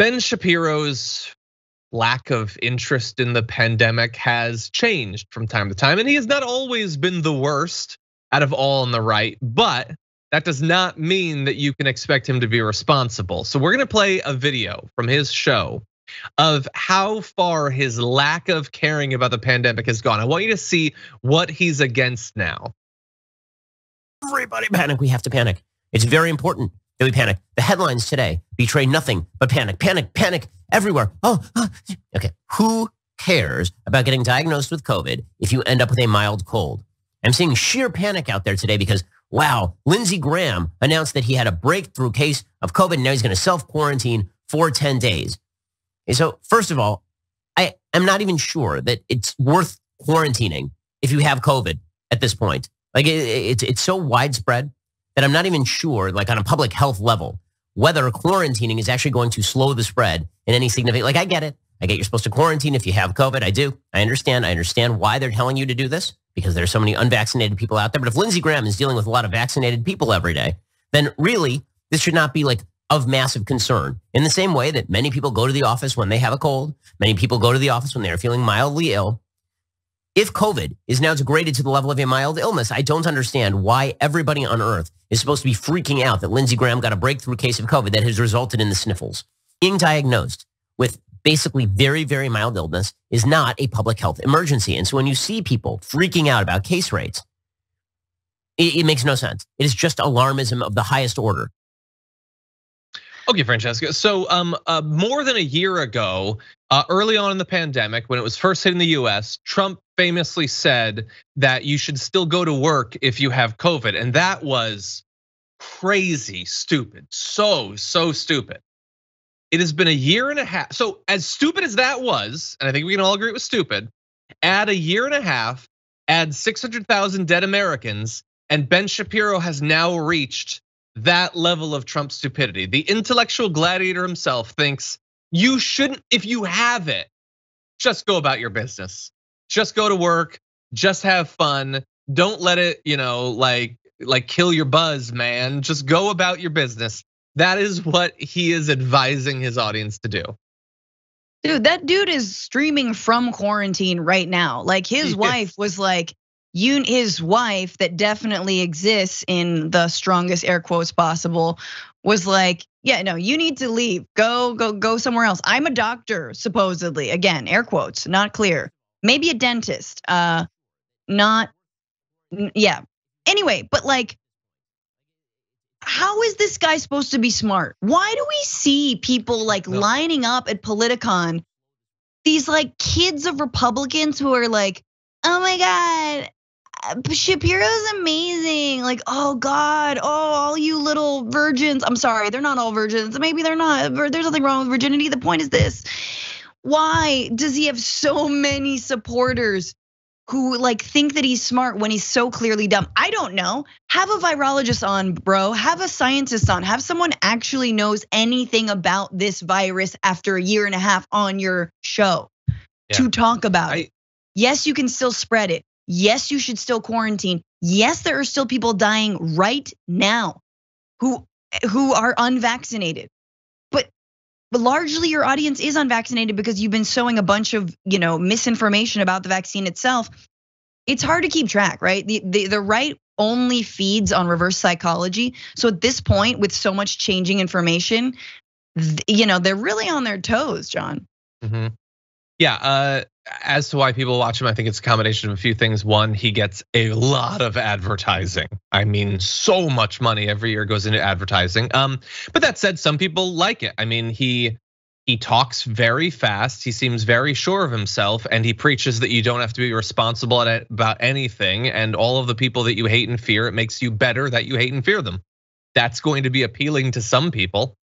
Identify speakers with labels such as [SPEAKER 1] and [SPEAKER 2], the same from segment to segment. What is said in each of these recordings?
[SPEAKER 1] Ben Shapiro's lack of interest in the pandemic has changed from time to time, and he has not always been the worst out of all on the right, but that does not mean that you can expect him to be responsible. So we're gonna play a video from his show of how far his lack of caring about the pandemic has gone. I want you to see what he's against now.
[SPEAKER 2] Everybody panic. We have to panic. It's very important we panic. The headlines today betray nothing but panic, panic, panic everywhere. Oh, oh, okay. Who cares about getting diagnosed with COVID if you end up with a mild cold? I'm seeing sheer panic out there today because, wow, Lindsey Graham announced that he had a breakthrough case of COVID. And now he's going to self quarantine for 10 days. And so, first of all, I am not even sure that it's worth quarantining if you have COVID at this point. Like it, it's it's so widespread that I'm not even sure, like on a public health level, whether quarantining is actually going to slow the spread in any significant. Like I get it, I get you're supposed to quarantine if you have COVID. I do. I understand. I understand why they're telling you to do this because there's so many unvaccinated people out there. But if Lindsey Graham is dealing with a lot of vaccinated people every day, then really this should not be like of massive concern. In the same way that many people go to the office when they have a cold, many people go to the office when they're feeling mildly ill. If COVID is now degraded to the level of a mild illness, I don't understand why everybody on earth is supposed to be freaking out that Lindsey Graham got a breakthrough case of COVID that has resulted in the sniffles. Being diagnosed with basically very, very mild illness is not a public health emergency. And so when you see people freaking out about case rates, it, it makes no sense. It is just alarmism of the highest order.
[SPEAKER 1] Okay, Francesca. So, um, uh, more than a year ago, uh, early on in the pandemic, when it was first hitting the U.S., Trump famously said that you should still go to work if you have COVID, and that was crazy stupid. So so stupid. It has been a year and a half. So as stupid as that was, and I think we can all agree it was stupid. Add a year and a half, add 600,000 dead Americans, and Ben Shapiro has now reached that level of Trump stupidity. The intellectual gladiator himself thinks you shouldn't, if you have it, just go about your business. Just go to work, just have fun. Don't let it, you know, like like kill your buzz, man. Just go about your business. That is what he is advising his audience to do.
[SPEAKER 3] Dude, that dude is streaming from quarantine right now. Like his wife was like, you his wife that definitely exists in the strongest air quotes possible was like yeah no you need to leave. Go go go somewhere else. I'm a doctor supposedly again air quotes not clear. Maybe a dentist uh not yeah. Anyway but like how is this guy supposed to be smart? Why do we see people like no. lining up at politicon these like kids of republicans who are like oh my god Shapiro's amazing. Like, oh God, oh, all you little virgins. I'm sorry, they're not all virgins. Maybe they're not. There's nothing wrong with virginity. The point is this. Why does he have so many supporters who like think that he's smart when he's so clearly dumb? I don't know. Have a virologist on, bro. Have a scientist on. Have someone actually knows anything about this virus after a year and a half on your show yeah. to talk about I, it. Yes, you can still spread it. Yes, you should still quarantine. Yes, there are still people dying right now who who are unvaccinated. But but largely your audience is unvaccinated because you've been sowing a bunch of, you know, misinformation about the vaccine itself. It's hard to keep track, right? The the, the right only feeds on reverse psychology. So at this point with so much changing information, you know, they're really on their toes, John.
[SPEAKER 1] Mm-hmm. Yeah, uh, as to why people watch him, I think it's a combination of a few things. One, he gets a lot of advertising. I mean, so much money every year goes into advertising. Um, but that said, some people like it. I mean, he he talks very fast. He seems very sure of himself, and he preaches that you don't have to be responsible about anything. And all of the people that you hate and fear, it makes you better that you hate and fear them. That's going to be appealing to some people.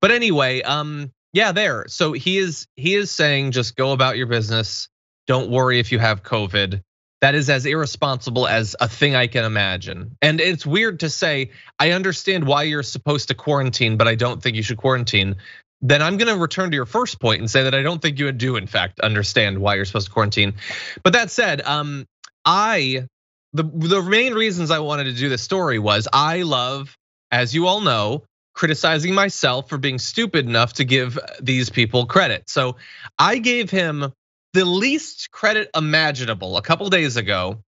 [SPEAKER 1] But anyway, um, yeah, there. So he is he is saying just go about your business. Don't worry if you have COVID. That is as irresponsible as a thing I can imagine. And it's weird to say, I understand why you're supposed to quarantine, but I don't think you should quarantine. Then I'm gonna return to your first point and say that I don't think you do, in fact, understand why you're supposed to quarantine. But that said, um, I the the main reasons I wanted to do this story was I love, as you all know, criticizing myself for being stupid enough to give these people credit. So I gave him the least credit imaginable a couple days ago.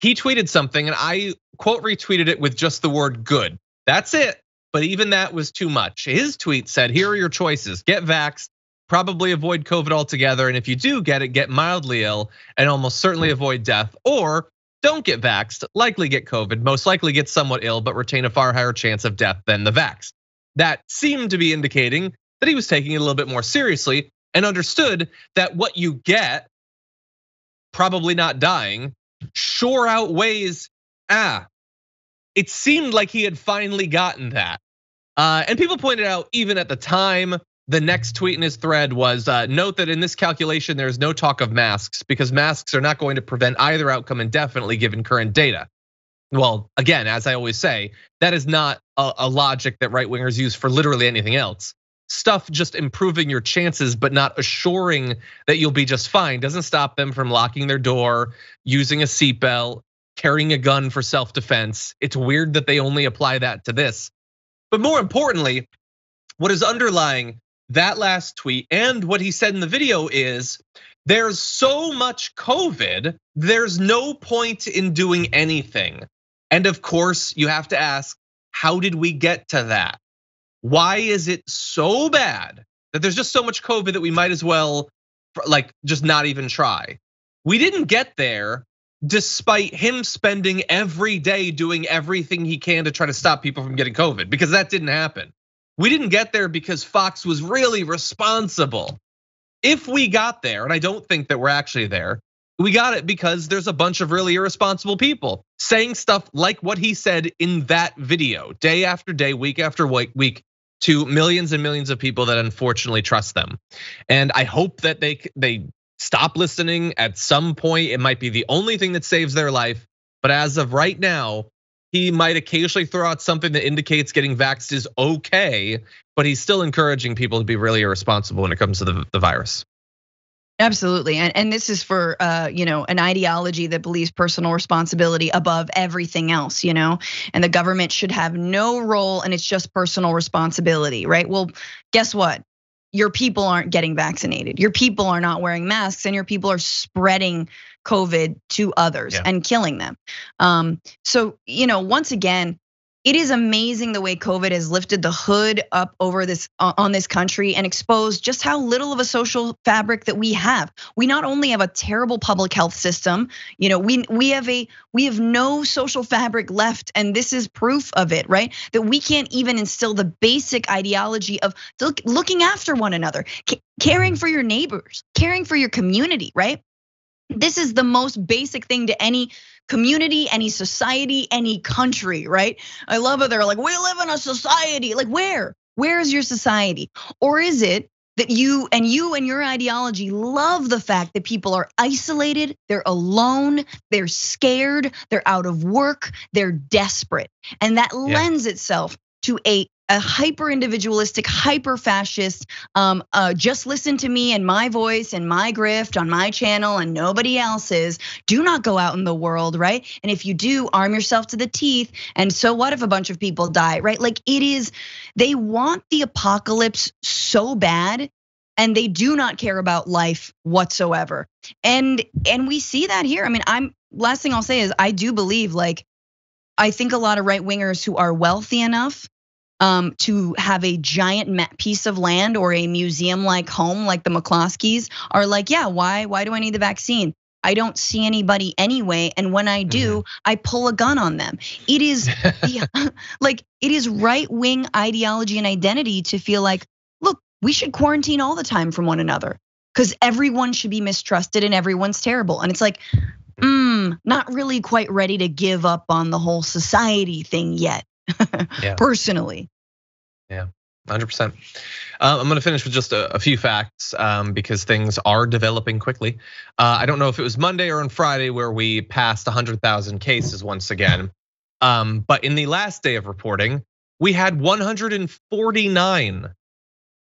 [SPEAKER 1] He tweeted something and I quote retweeted it with just the word good. That's it. But even that was too much. His tweet said, Here are your choices get vaxxed, probably avoid COVID altogether. And if you do get it, get mildly ill and almost certainly avoid death. Or don't get vaxxed, likely get COVID, most likely get somewhat ill, but retain a far higher chance of death than the vaxxed. That seemed to be indicating that he was taking it a little bit more seriously and understood that what you get, probably not dying, sure outweighs, ah, it seemed like he had finally gotten that. Uh, and people pointed out, even at the time, the next tweet in his thread was uh, note that in this calculation, there's no talk of masks because masks are not going to prevent either outcome indefinitely given current data. Well, again, as I always say, that is not a logic that right wingers use for literally anything else. Stuff just improving your chances, but not assuring that you'll be just fine doesn't stop them from locking their door, using a seatbelt, carrying a gun for self defense. It's weird that they only apply that to this. But more importantly, what is underlying that last tweet and what he said in the video is there's so much COVID, there's no point in doing anything. And of course, you have to ask, how did we get to that? Why is it so bad that there's just so much COVID that we might as well like just not even try? We didn't get there despite him spending every day doing everything he can to try to stop people from getting COVID because that didn't happen. We didn't get there because Fox was really responsible. If we got there, and I don't think that we're actually there, we got it because there's a bunch of really irresponsible people saying stuff like what he said in that video, day after day, week after week, to millions and millions of people that unfortunately trust them. And I hope that they they stop listening at some point. It might be the only thing that saves their life. But as of right now, he might occasionally throw out something that indicates getting vaxxed is okay, but he's still encouraging people to be really irresponsible when it comes to the, the virus.
[SPEAKER 3] Absolutely, and and this is for uh, you know an ideology that believes personal responsibility above everything else, you know, and the government should have no role, and it's just personal responsibility, right? Well, guess what? Your people aren't getting vaccinated. Your people are not wearing masks, and your people are spreading COVID to others yeah. and killing them. Um, so, you know, once again, it is amazing the way COVID has lifted the hood up over this uh, on this country and exposed just how little of a social fabric that we have. We not only have a terrible public health system, you know, we we have a we have no social fabric left, and this is proof of it, right? That we can't even instill the basic ideology of looking after one another, caring for your neighbors, caring for your community, right? This is the most basic thing to any community, any society, any country, right? I love it. They're like, we live in a society. Like, where? Where is your society? Or is it that you and you and your ideology love the fact that people are isolated, they're alone, they're scared, they're out of work, they're desperate. And that yeah. lends itself to a a hyper individualistic, hyper fascist, um, uh, just listen to me and my voice and my grift on my channel and nobody else's. Do not go out in the world, right? And if you do, arm yourself to the teeth. And so what if a bunch of people die, right? Like it is, they want the apocalypse so bad and they do not care about life whatsoever. And and we see that here. I mean, I'm last thing I'll say is I do believe like I think a lot of right wingers who are wealthy enough um, to have a giant piece of land or a museum-like home like the McCloskeys are like, yeah, why? Why do I need the vaccine? I don't see anybody anyway, and when I do, mm-hmm. I pull a gun on them. It is like it is right-wing ideology and identity to feel like, look, we should quarantine all the time from one another because everyone should be mistrusted and everyone's terrible. And it's like, mm, not really quite ready to give up on the whole society thing yet yeah. personally.
[SPEAKER 1] Yeah. 100%. Uh, I'm going to finish with just a, a few facts um, because things are developing quickly. Uh, I don't know if it was Monday or on Friday where we passed 100,000 cases once again. Um, but in the last day of reporting, we had 149.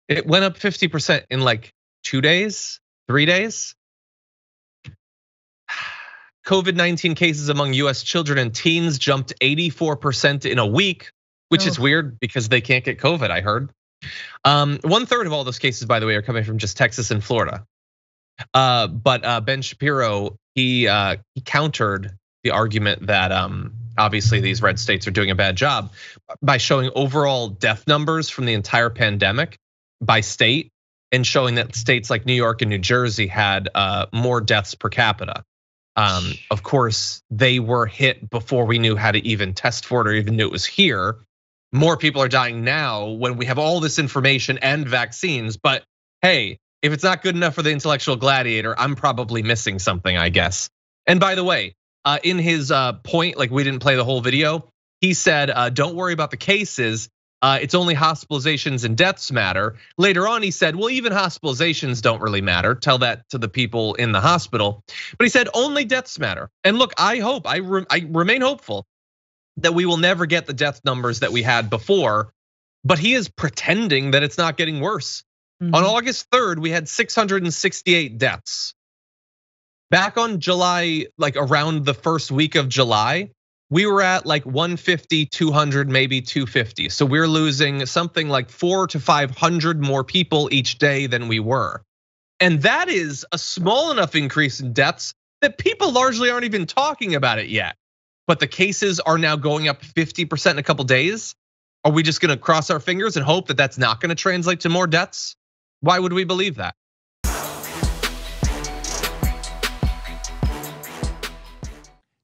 [SPEAKER 1] It went up 50% in like two days, three days. COVID 19 cases among US children and teens jumped 84% in a week. which is weird because they can't get COVID. I heard. Um, one third of all those cases, by the way, are coming from just Texas and Florida. Uh, but uh, Ben Shapiro he uh, he countered the argument that um, obviously these red states are doing a bad job by showing overall death numbers from the entire pandemic by state and showing that states like New York and New Jersey had uh, more deaths per capita. Um, of course, they were hit before we knew how to even test for it or even knew it was here. More people are dying now when we have all this information and vaccines. But hey, if it's not good enough for the intellectual gladiator, I'm probably missing something, I guess. And by the way, uh, in his uh, point, like we didn't play the whole video, he said, uh, "Don't worry about the cases. It's only hospitalizations and deaths matter." Later on, he said, "Well, even hospitalizations don't really matter. Tell that to the people in the hospital." But he said only deaths matter. And look, I hope, I, re- I remain hopeful that we will never get the death numbers that we had before. But he is pretending that it's not getting worse. Mm-hmm. On August 3rd, we had 668 deaths. Back on July, like around the first week of July, we were at like 150, 200, maybe 250. So we're losing something like four to 500 more people each day than we were. And that is a small enough increase in deaths that people largely aren't even talking about it yet. But the cases are now going up 50% in a couple days. Are we just gonna cross our fingers and hope that that's not gonna translate to more deaths? Why would we believe that?